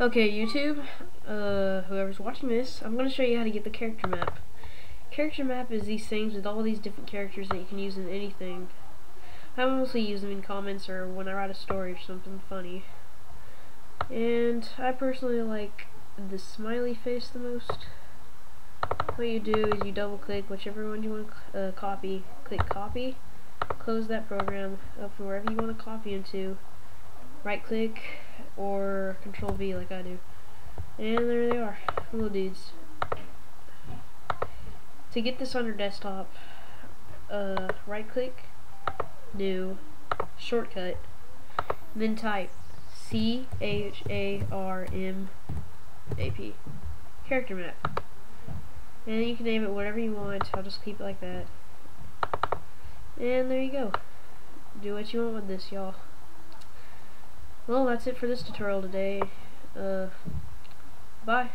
Okay, YouTube, uh, whoever's watching this, I'm going to show you how to get the character map. Character map is these things with all these different characters that you can use in anything. I mostly use them in comments or when I write a story or something funny. And I personally like the smiley face the most. What you do is you double click whichever one you want to uh, copy, click copy, close that program up wherever you want to copy into, right click or control V like I do. And there they are, little dudes. To get this on your desktop, uh, right click, new, shortcut, then type C H A R M A P, character map. And you can name it whatever you want, I'll just keep it like that. And there you go. Do what you want with this, y'all. Well, that's it for this tutorial today. Uh, bye.